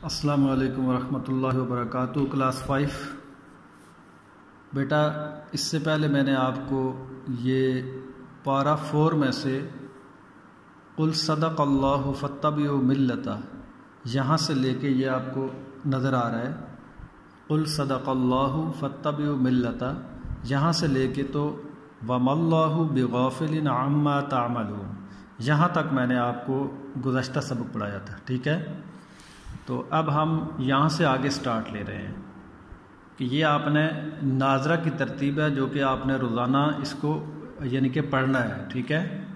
अस्सलाम वालेकुम वरहमतुल्लाहि वबरकातुहू। Class five. बेटा, इससे पहले मैंने आपको ये पारा फोर में से कुल सदक अल्लाह फ़तबी मिल्लता, यहाँ से लेके ये आपको नज़र आ रहा है। कुल सदक अल्लाह फ़तबी मिल्लता, यहाँ से लेके तो वमल्लाहु बेगाफिल आम्मा तामलून, यहाँ तक मैंने आपको गुज्त सबक पढ़ाया था, ठीक है? तो अब हम यहाँ से आगे स्टार्ट ले रहे हैं कि ये आपने नाजरा की तरतीब है, जो कि आपने रोज़ाना इसको, यानी कि पढ़ना है, ठीक है?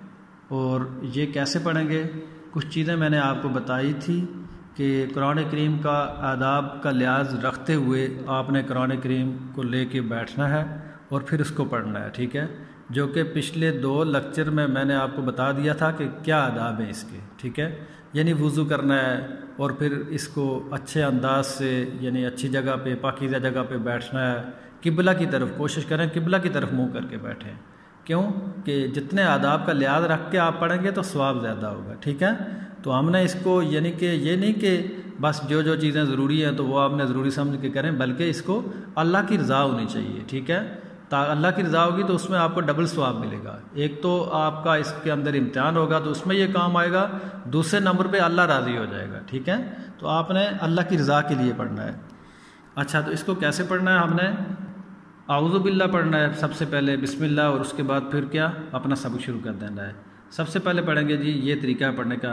और ये कैसे पढ़ेंगे? कुछ चीज़ें मैंने आपको बताई थी कि कुरान करीम का आदाब का लिहाज रखते हुए आपने कुरान करीम को ले कर बैठना है और फिर उसको पढ़ना है, ठीक है? जो कि पिछले दो लेक्चर में मैंने आपको बता दिया था कि क्या आदाब हैं इसके, ठीक है? यानी वज़ू करना है और फिर इसको अच्छे अंदाज से, यानी अच्छी जगह पे, पाकिज़ा जगह पे बैठना है। किबला की तरफ़ कोशिश करें, किबला की तरफ़ मुँह करके बैठें। क्यों? कि जितने आदाब का लिहाज रख के आप पढ़ेंगे तो स्वाब ज़्यादा होगा, ठीक है? तो हमने इसको, यानी कि ये नहीं कि बस जो जो चीज़ें ज़रूरी हैं तो वो आपने ज़रूरी समझ के करें, बल्कि इसको अल्लाह की रज़ा होनी चाहिए, ठीक है? अल्लाह की रज़ा होगी तो उसमें आपको डबल स्वाब मिलेगा। एक तो आपका इसके अंदर इम्तहान होगा तो उसमें ये काम आएगा, दूसरे नंबर पे अल्लाह राज़ी हो जाएगा, ठीक है? तो आपने अल्लाह की रज़ा के लिए पढ़ना है। अच्छा तो इसको कैसे पढ़ना है हमने आउज़ुबिल्ला पढ़ना है सबसे पहले, बिस्मिल्लाह, और उसके बाद फिर क्या? अपना सबक शुरू कर देना है। सबसे पहले पढ़ेंगे जी ये तरीका है पढ़ने का।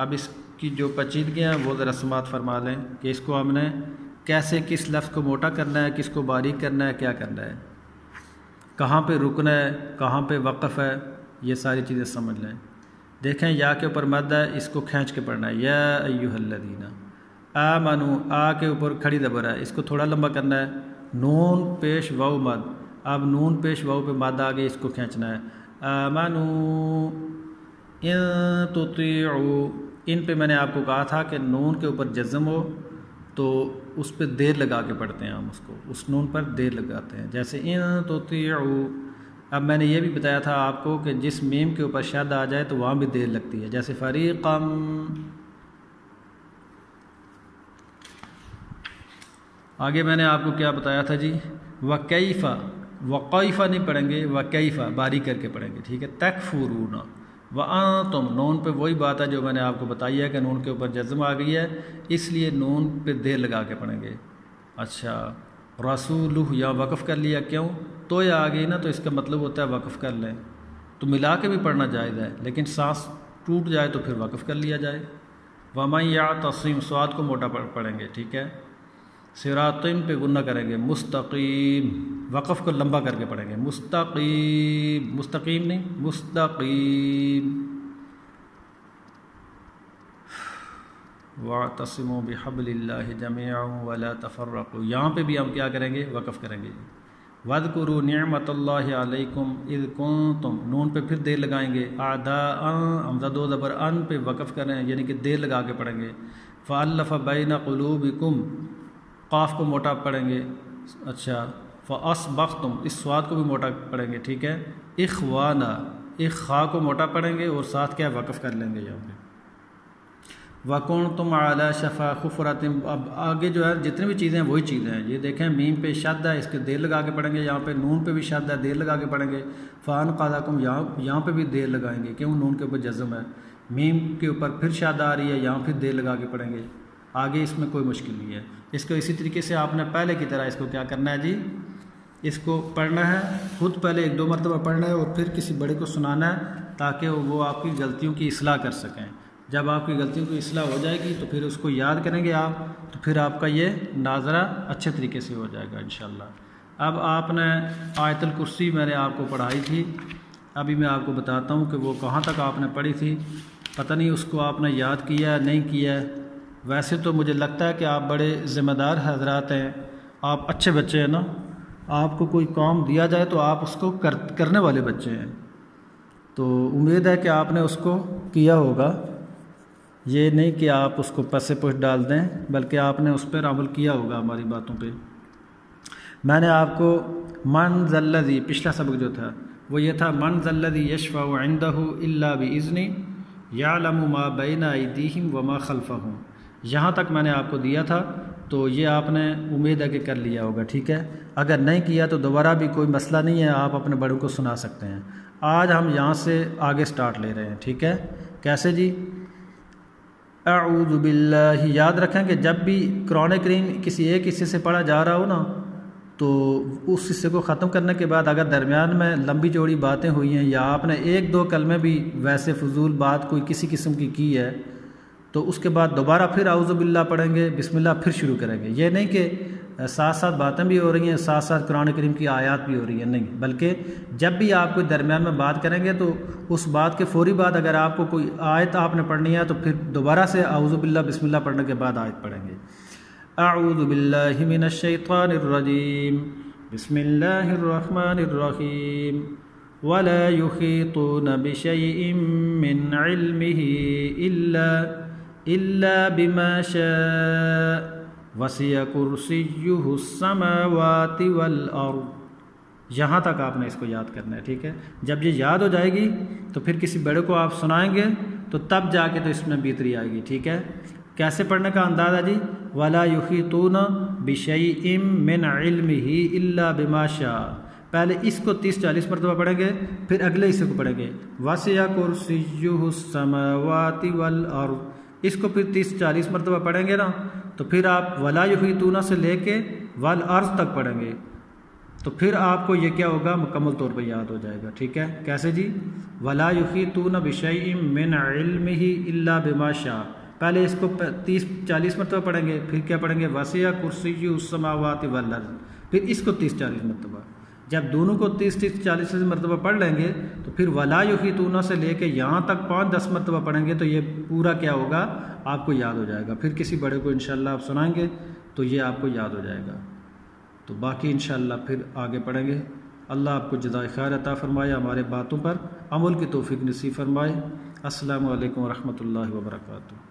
अब इसकी जो पचीदगियाँ वो ज़रा समात फरमा लें कि इसको हमने कैसे, किस लफ्ज़ को मोटा करना है, किसको बारीक करना है, क्या करना है। कहाँ पे रुकना है, कहाँ पे वक़फ़ है, ये सारी चीज़ें समझ लें। देखें, या के ऊपर मद है, इसको खींच के पढ़ना है। या अयुहल्लदीना आ मानू आ के ऊपर खड़ी दबर है, इसको थोड़ा लंबा करना है। नून, पेश, वाव, मद। अब नून, पेश, वाव पे मद आ गई इसको खींचना है। आ मानू इन तो इन पे मैंने आपको कहा था कि नून के ऊपर जज्म हो तो उस पर देर लगा के पढ़ते हैं हम उसको। उस नून पर देर लगाते हैं। जैसे, इन तो अब मैंने ये भी बताया था आपको कि जिस मीम के ऊपर शद आ जाए तो वहाँ भी देर लगती है। जैसे, फ़रीक़म। आगे मैंने आपको क्या बताया था जी? वकैफ़ा वक़ैफ़ा नहीं पढ़ेंगे वकैफ़ा बारी करके पढ़ेंगे। ठीक है? तकफूरूना। व तुम नून पे वही बात है जो मैंने आपको बताई है कि नून के ऊपर जज्म आ गई है, इसलिए नून पे देर लगा के पढ़ेंगे अच्छा रसूल या वक़फ़ कर लिया क्यों? तो या आ गई ना तो इसका मतलब होता है वक़फ़ कर लें। तो मिला के भी पढ़ना जायज़ है, लेकिन सांस टूट जाए तो फिर वक़फ़ कर लिया जाए। वमा या तस्लीम स्वाद को मोटा पढ़ेंगे ठीक है? सिरातिम पे गुन्ना करेंगे, मुस्तकीम, वक़फ़ को लंबा करके पढ़ेंगे। मुस्तकीम मुस्तकीम नहीं, मुस्तकीम। वातसमो बहबल्ला जमिया वला तफ़र्रक़। यहाँ पे भी हम क्या करेंगे? वक़फ़ करेंगे। वद करो नमतल्लाकुम इद तुम नून पे फिर देर लगाएँगे। आदा हमजा दो ज़बर अन पे वक़फ़ करें, यानी कि देर लगा के पढ़ेंगे। फ़ालफ़ बैन कलूबिकुम। काफ को मोटा पढ़ेंगे अच्छा फ़स बख तुम इस स्वाद को भी मोटा पढ़ेंगे ठीक है? इखवाना, एक खा को मोटा पढ़ेंगे और साथ क्या वक़फ़ कर लेंगे यहाँ पे। वकौन तुम आला शफ़ा खुफरत अब आगे जो है, जितनी भी चीज़ें हैं, वही चीज़ें हैं। ये देखें, मीम पे शद है इसके देर लगा के पढ़ेंगे, यहाँ पे नून पे भी शद है देर लगा के पढ़ेंगे। फ़ान कादाकुम, यहाँ यहाँ पे भी देर लगाएँगे, क्यों? नून के ऊपर जज़म है। मीम के ऊपर फिर शद आ रही है, यहाँ फिर देर लगा के पढ़ेंगे। आगे इसमें कोई मुश्किल नहीं है। इसको इसी तरीके से आपने पहले की तरह इसको क्या करना है जी? इसको पढ़ना है, खुद पहले एक दो मरतबा पढ़ना है और फिर किसी बड़े को सुनाना है ताकि वो आपकी गलतियों की असलाह कर सकें। जब आपकी गलतियों की असलाह हो जाएगी तो फिर उसको याद करेंगे आप तो फिर आपका ये नाजरा अच्छे तरीके से हो जाएगा इन अब आपने आयतल कुर्सी मैंने आपको पढ़ाई थी। अभी मैं आपको बताता हूँ कि वो कहाँ तक आपने पढ़ी थी। पता नहीं उसको आपने याद किया नहीं किया वैसे तो मुझे लगता है कि आप बड़े ज़िम्मेदार हजरात हैं। आप अच्छे बच्चे हैं ना। आपको कोई काम दिया जाए तो आप उसको कर, करने वाले बच्चे हैं। तो उम्मीद है कि आपने उसको किया होगा। ये नहीं कि आप उसको पसे पुश डाल दें, बल्कि आपने उस पर अमल किया होगा हमारी बातों पे। मैंने आपको मन जल्लदी पिछला सबक जो था, वो ये था, मन जल्लदी यशफ़ा आइंदहू अल्ला इज़नी या लमु मा बैन दीहिम व मा खलफ़ा हूँ यहाँ तक मैंने आपको दिया था तो ये आपने उम्मीद है कि कर लिया होगा, ठीक है? अगर नहीं किया तो दोबारा भी कोई मसला नहीं है, आप अपने बड़ों को सुना सकते हैं। आज हम यहाँ से आगे स्टार्ट ले रहे हैं, ठीक है? कैसे जी? अऊज़बिल्ला याद रखें कि जब भी कुरान करीम किसी एक हिस्से से पढ़ा जा रहा हो ना तो उस हिस्से को ख़त्म करने के बाद अगर दरमियान में लंबी चौड़ी बातें हुई हैं, या आपने एक दो कल में भी वैसे फजूल बात कोई किसी किस्म की की है तो उसके बाद दोबारा फिर आउज़बिल्ला पढ़ेंगे, बिस्मिल्लाह फिर शुरू करेंगे। ये नहीं कि साथ साथ बातें भी हो रही हैं साथ साथ कुरान करीम की आयत भी हो रही हैं, नहीं। बल्कि जब भी आप कोई दरमियान में बात करेंगे तो उस बात के फौरी बाद अगर आपको कोई आयत आपने पढ़नी है तो फिर दोबारा से आउज़बिल्ला बिस्मिल्लाह पढ़ने के बाद आयत पढ़ेंगे। आऊज़बिल्लिमिनशैतानरजीम बिस्मिल्लाहिर्रहमानिर्रहीम। वला युहीतून बिशैइन मिन इल्ला बिमा शा'a वसिया कुर्सीसमावाति वल और यहाँ तक आपने इसको याद करना है ठीक है जब ये याद हो जाएगी तो फिर किसी बड़े को आप सुनाएँगे तो तब जाके तो इसमें बीतरी आएगी ठीक है कैसे पढ़ने का अंदाज़ा जी वला युखी तो न बिशई इम मिन इल्म ही इल्ला बिमाशा पहले इसको तीस चालीस मरतबा पढ़ेंगे फिर अगले हिस्से को पढ़ेंगे वसिया कुर्सीसमावाति वल और इसको फिर तीस चालीस मरतबा पढ़ेंगे ना तो फिर आप वला तूना से लेके वल अर्ज़ तक पढ़ेंगे। तो फिर आपको ये क्या होगा, मुकम्मल तौर पर याद हो जाएगा, ठीक है? कैसे जी? वला तूना विषय मिन इल्म ही इल्ला बिमाशा पहले इसको तीस चालीस मरतबा पढ़ेंगे, फिर क्या पढ़ेंगे? वसिया कुर्सी उसमावात वल फिर इसको तीस चालीस मरतबा। जब दोनों को तीस तीस, चालीस मरतबा पढ़ लेंगे तो फिर वला तूना से लेके यहाँ तक पाँच, दस मरतबा पढ़ेंगे तो ये पूरा क्या होगा? आपको याद हो जाएगा। फिर किसी बड़े को इनशाला आप सुनाएँगे तो ये आपको याद हो जाएगा। तो बाकी इनशाला फिर आगे पढ़ेंगे। अल्लाह आपको जदा खैर अता फ़रमाए, हमारे बातों पर अमल की तोफ़ी नसीब फरमाए। असल वरहमल वर्का